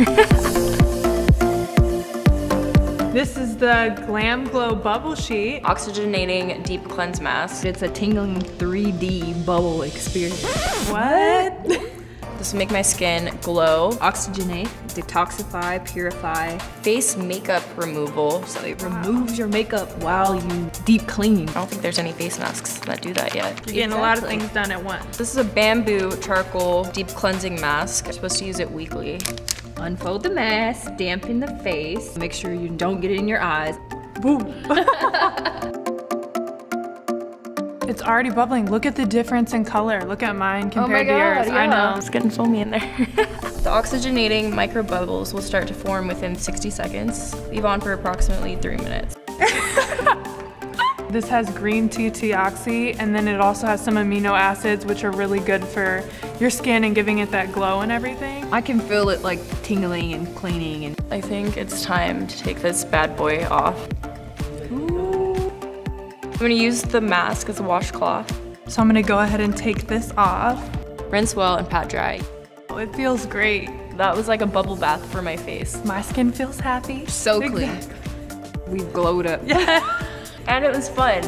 This is the Glam Glow Bubble Sheet. Oxygenating Deep Cleanse Mask. It's a tingling 3D bubble experience. what? this will make my skin glow. Oxygenate, detoxify, purify. Face makeup removal. So it wow. removes your makeup while you deep clean. I don't think there's any face masks that do that yet. You're getting exactly. a lot of things done at once. This is a bamboo charcoal deep cleansing mask. You're supposed to use it weekly. Unfold the mask, dampen the face. Make sure you don't get it in your eyes. Boom. It's already bubbling. Look at the difference in color. Look at mine oh compared to yours. I know. It's getting foamy in there. the oxygenating micro bubbles will start to form within 60 seconds. Leave on for approximately three minutes. This has green tea TEAOXI and then it also has some amino acids which are really good for your skin and giving it that glow and everything. I can feel it like tingling and cleaning and I think it's time to take this bad boy off. I'm gonna use the mask as a washcloth. So I'm gonna go ahead and take this off. Rinse well and pat dry. Oh, it feels great. That was like a bubble bath for my face. My skin feels happy. so clean. We've glowed up. Yeah. And it was fun.